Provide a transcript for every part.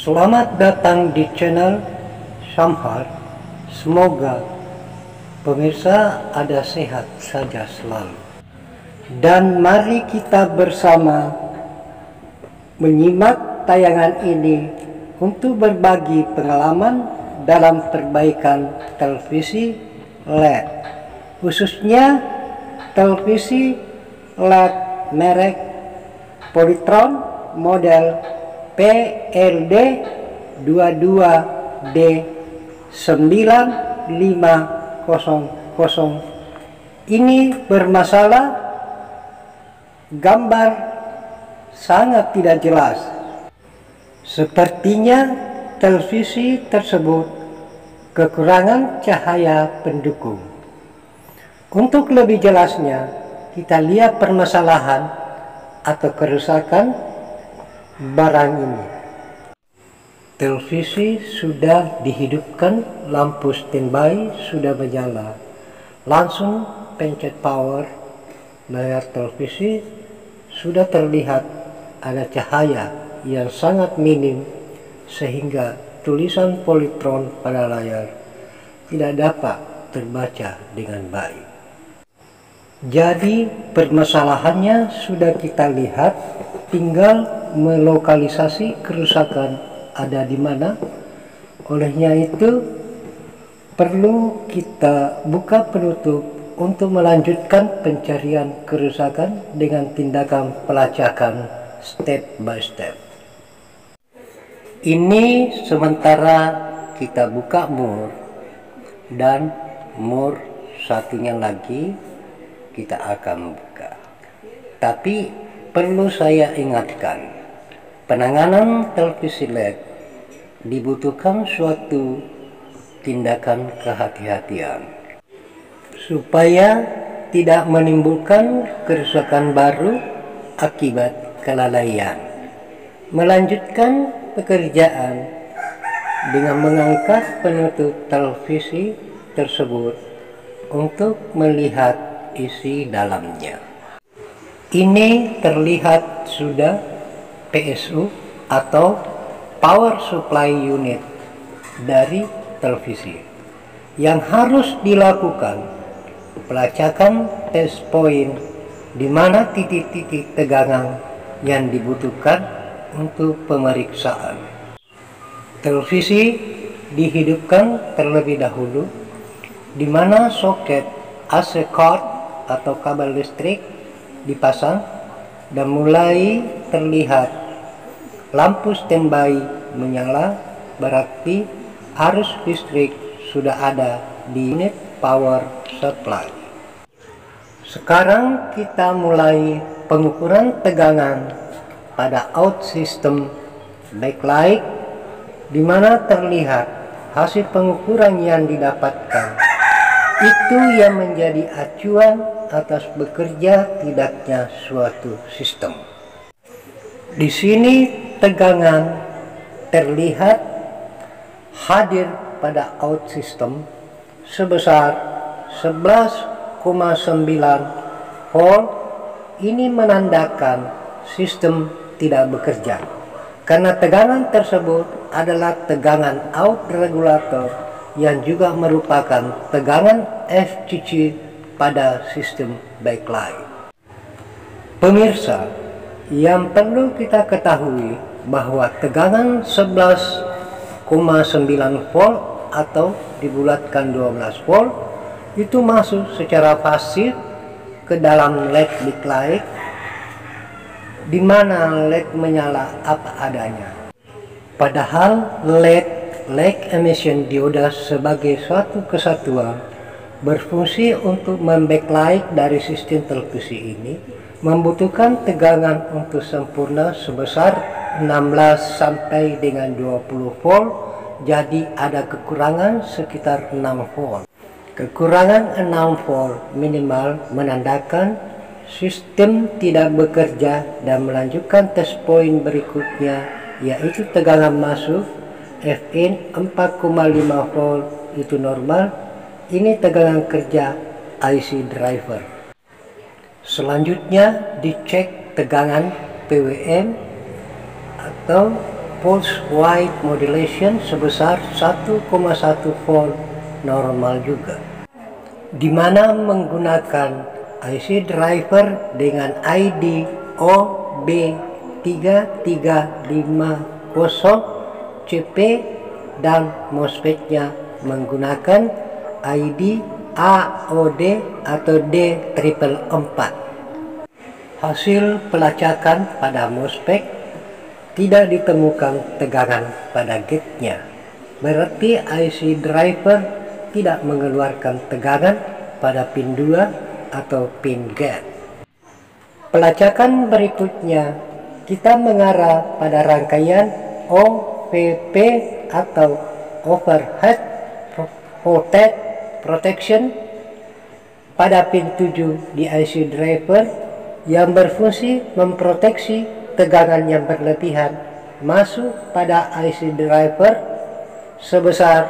Selamat datang di channel Samhar. Semoga pemirsa ada sehat saja selalu. Dan mari kita bersama menyimak tayangan ini untuk berbagi pengalaman dalam perbaikan televisi LED. Khususnya televisi LED merek Polytron model PLD 22D 9500 ini bermasalah. Gambar sangat tidak jelas. Sepertinya televisi tersebut kekurangan cahaya pendukung. Untuk lebih jelasnya kita lihat permasalahan atau kerusakan barang ini. Televisi sudah dihidupkan, lampu standby sudah menyala. Langsung pencet power, layar televisi sudah terlihat ada cahaya yang sangat minim sehingga tulisan politron pada layar tidak dapat terbaca dengan baik. Jadi permasalahannya sudah kita lihat, tinggal melokalisasi kerusakan ada di mana. Olehnya itu perlu kita buka penutup untuk melanjutkan pencarian kerusakan dengan tindakan pelacakan step by step. Ini sementara kita buka mur dan mur satunya lagi kita akan buka. Tapi perlu saya ingatkan, penanganan televisi LED dibutuhkan suatu tindakan kehati-hatian supaya tidak menimbulkan kerusakan baru akibat kelalaian. Melanjutkan pekerjaan dengan mengangkat penutup televisi tersebut untuk melihat isi dalamnya. Ini terlihat sudah PSU atau Power Supply Unit dari televisi. Yang harus dilakukan pelacakan test point di mana titik-titik tegangan yang dibutuhkan untuk pemeriksaan. Televisi dihidupkan terlebih dahulu di mana soket AC cord atau kabel listrik dipasang dan mulai terlihat lampu standby menyala berarti arus listrik sudah ada di unit power supply. Sekarang kita mulai pengukuran tegangan pada out system backlight di mana terlihat hasil pengukuran yang didapatkan itu yang menjadi acuan atas bekerja tidaknya suatu sistem. Di sini tegangan terlihat hadir pada out system sebesar 11,9 volt ini menandakan sistem tidak bekerja karena tegangan tersebut adalah tegangan out regulator yang juga merupakan tegangan FCC pada sistem backlight. Pemirsa, yang perlu kita ketahui bahwa tegangan 11,9 volt atau dibulatkan 12 volt itu masuk secara pasif ke dalam LED backlight di mana LED menyala apa adanya. Padahal LED Lake emission dioda sebagai suatu kesatuan berfungsi untuk membacklight dari sistem televisi ini membutuhkan tegangan untuk sempurna sebesar 16 sampai dengan 20 volt jadi ada kekurangan sekitar 6 volt. Kekurangan 6 volt minimal menandakan sistem tidak bekerja dan melanjutkan test point berikutnya yaitu tegangan masuk Fin 4,5 volt itu normal ini tegangan kerja IC driver. Selanjutnya dicek tegangan PWM atau pulse wide modulation sebesar 1,1 volt normal juga. Di mana menggunakan IC driver dengan ID OB3350CP dan MOSFET-nya menggunakan ID AOD atau D triple 4. Hasil pelacakan pada MOSFET tidak ditemukan tegangan pada gate-nya. Berarti IC driver tidak mengeluarkan tegangan pada pin 2 atau pin gate. Pelacakan berikutnya kita mengarah pada rangkaian OVP atau Overhead Protect Protection pada pin 7 di IC driver yang berfungsi memproteksi tegangan yang berlebihan masuk pada IC driver sebesar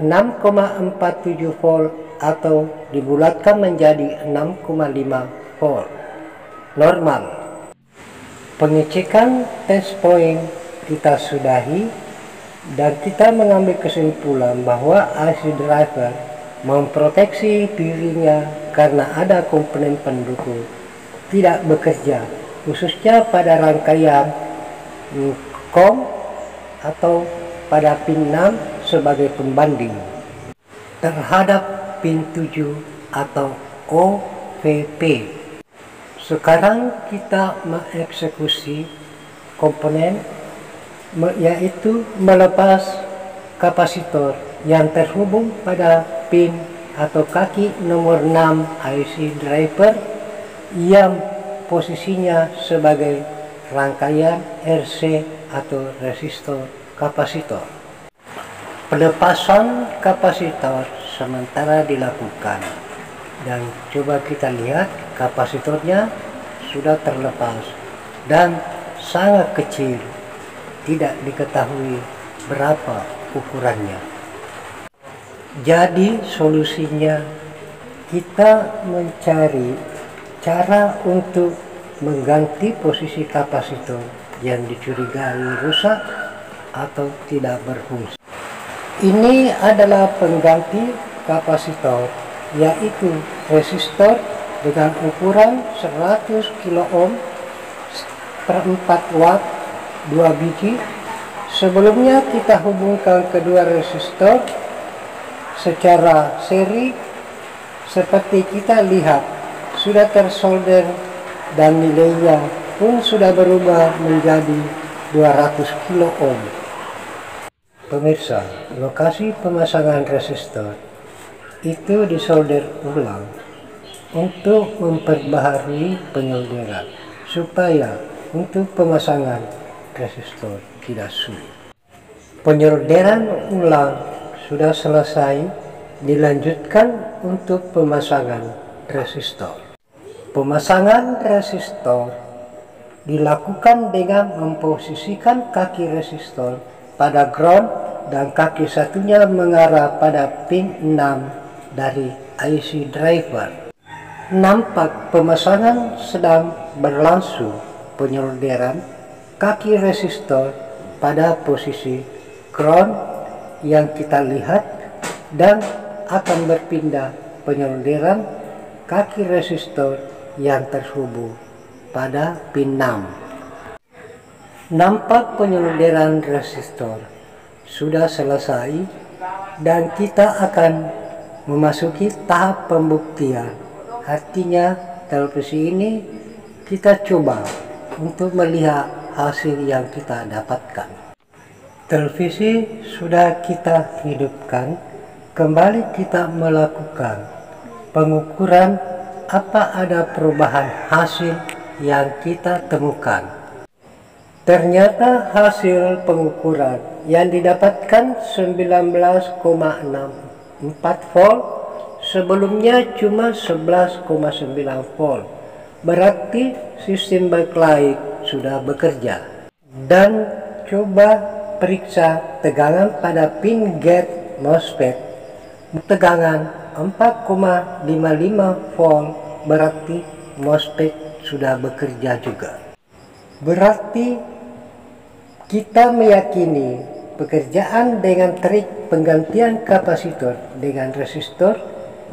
6,47 volt atau dibulatkan menjadi 6,5 volt. Normal. Pengecekan test point kita sudahi dan kita mengambil kesimpulan bahwa IC driver memproteksi dirinya karena ada komponen pendukung tidak bekerja khususnya pada rangkaian COM atau pada pin 6 sebagai pembanding terhadap pin 7 atau OVP. Sekarang kita mengeksekusi komponen yaitu melepas kapasitor yang terhubung pada pin atau kaki nomor 6 IC driver yang posisinya sebagai rangkaian RC atau resistor kapasitor. Pelepasan kapasitor sementara dilakukan. Dan coba kita lihat kapasitornya sudah terlepas dan sangat kecil. Tidak diketahui berapa ukurannya jadi solusinya kita mencari cara untuk mengganti posisi kapasitor yang dicurigai rusak atau tidak berfungsi. Ini adalah pengganti kapasitor yaitu resistor dengan ukuran 100 kilo ohm per 4 watt 2 biji. Sebelumnya kita hubungkan kedua resistor secara seri seperti kita lihat sudah tersolder dan nilainya pun sudah berubah menjadi 200 kilo ohm Pemirsa, lokasi pemasangan resistor itu disolder ulang untuk memperbaharui penyolderan supaya untuk pemasangan resistor tidak sulit. Penyolderan ulang sudah selesai dilanjutkan untuk pemasangan resistor. Pemasangan resistor dilakukan dengan memposisikan kaki resistor pada ground dan kaki satunya mengarah pada pin 6 dari IC driver. Nampak pemasangan sedang berlangsung penyolderan kaki resistor pada posisi ground yang kita lihat dan akan berpindah penyolderan kaki resistor yang terhubung pada pin 6. Nampak penyolderan resistor sudah selesai dan kita akan memasuki tahap pembuktian. Artinya televisi ini kita coba untuk melihat hasil yang kita dapatkan. Televisi sudah kita hidupkan, kembali kita melakukan pengukuran apa ada perubahan hasil yang kita temukan. Ternyata hasil pengukuran yang didapatkan 19,64 volt sebelumnya cuma 11,9 volt berarti sistem backlight sudah bekerja dan coba periksa tegangan pada pin gate MOSFET tegangan 4,55 volt berarti MOSFET sudah bekerja juga berarti Kita meyakini pekerjaan dengan trik penggantian kapasitor dengan resistor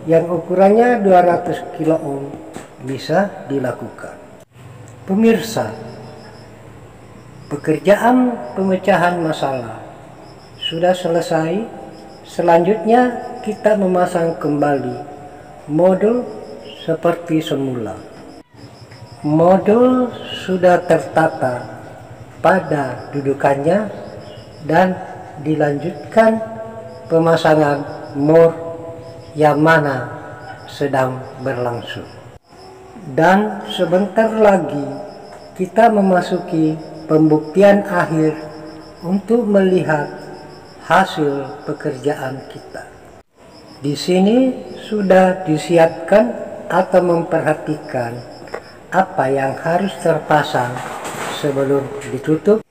yang ukurannya 200 kilo ohm bisa dilakukan. Pemirsa, pekerjaan pemecahan masalah sudah selesai. Selanjutnya kita memasang kembali modul seperti semula. Modul sudah tertata pada dudukannya dan dilanjutkan pemasangan mor yang mana sedang berlangsung. Dan sebentar lagi kita memasuki pembuktian akhir untuk melihat hasil pekerjaan kita. Di sini sudah disiapkan atau memperhatikan apa yang harus terpasang sebelum ditutup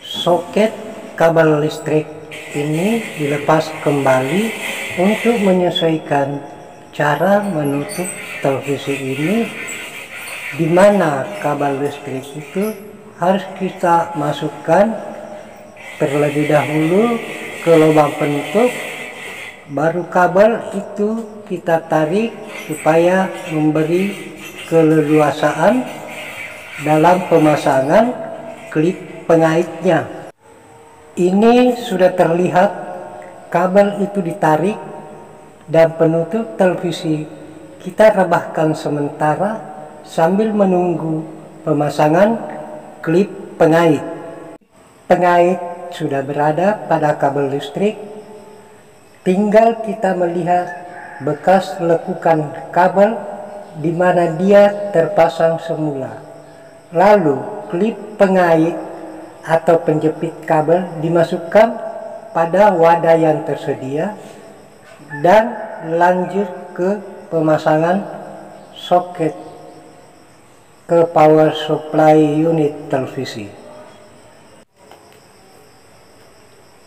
soket kabel listrik ini dilepas kembali untuk menyesuaikan cara menutup televisi ini di mana kabel listrik itu harus kita masukkan terlebih dahulu ke lubang penutup baru kabel itu kita tarik supaya memberi keleluasaan dalam pemasangan klip pengaitnya. Ini sudah terlihat kabel itu ditarik dan penutup televisi kita rebahkan sementara sambil menunggu pemasangan klip pengait. Pengait sudah berada pada kabel listrik, tinggal kita melihat bekas lekukan kabel di mana dia terpasang semula. Lalu klip pengait atau penjepit kabel dimasukkan pada wadah yang tersedia dan lanjut ke pemasangan soket ke power supply unit televisi.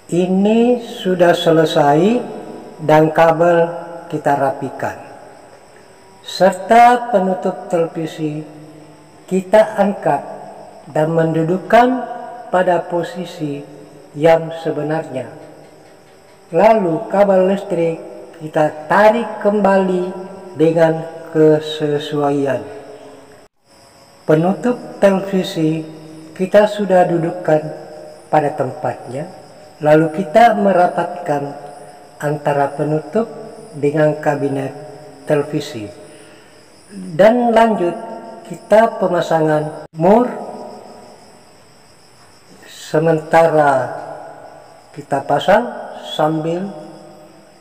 Ini sudah selesai dan kabel kita rapikan serta penutup televisi kita angkat dan mendudukkan pada posisi yang sebenarnya. Lalu kabel listrik kita tarik kembali dengan kesesuaian. Penutup televisi kita sudah dudukkan pada tempatnya, lalu kita merapatkan antara penutup dengan kabinet televisi. Dan lanjut kita pemasangan mur. Sementara kita pasang sambil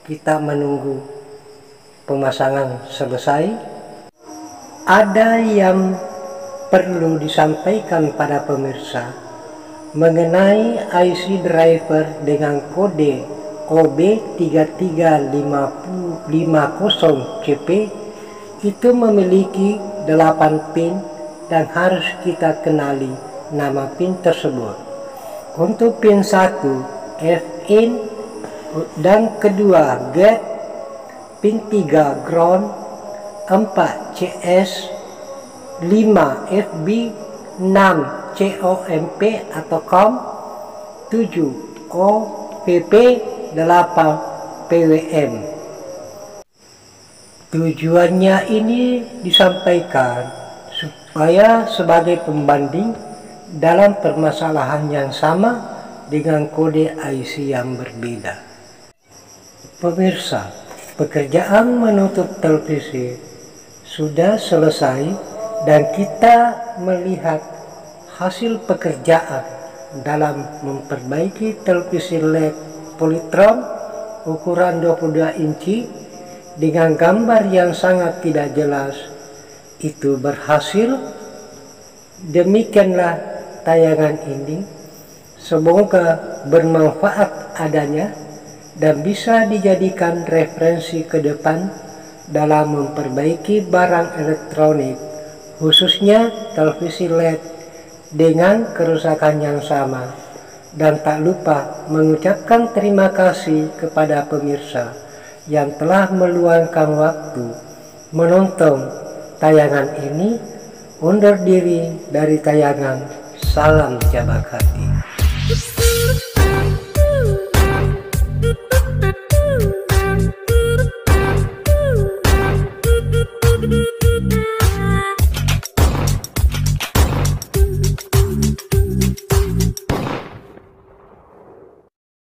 kita menunggu pemasangan selesai ada yang perlu disampaikan pada pemirsa mengenai IC driver dengan kode OB3350CP itu memiliki 8 pin dan harus kita kenali nama pin tersebut. Untuk pin 1 F in dan kedua get, pin 3 ground, 4 CS, 5 FB, 6 COMP atau COM, 7 OPP, 8 PWM. Tujuannya ini disampaikan supaya sebagai pembanding dalam permasalahan yang sama dengan kode IC yang berbeda. Pemirsa, pekerjaan menutup televisi sudah selesai dan kita melihat hasil pekerjaan dalam memperbaiki televisi LED Polytron ukuran 22 inci dengan gambar yang sangat tidak jelas itu berhasil. Demikianlah tayangan ini. Semoga bermanfaat adanya dan bisa dijadikan referensi ke depan dalam memperbaiki barang elektronik khususnya televisi LED dengan kerusakan yang sama dan tak lupa mengucapkan terima kasih kepada pemirsa yang telah meluangkan waktu menonton tayangan ini undur diri dari tayangan Salam Jabak